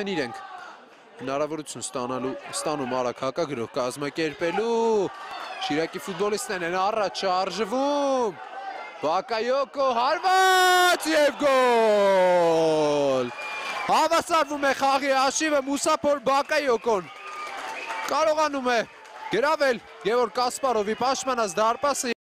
են իրենք հնարավորություն ստանալու ստանում արագ հակագրող կազմակերպելու Շիրակի ֆուտբոլիստներն են առաջ շարժվում Բակայոկո հարված եւ գոլ Հավասարվում է խաղի հաշիվը Մուսափոր Բակայոկոն կարողանում է գրավել Գևոր Կասպարովի պաշտպանած դարպասը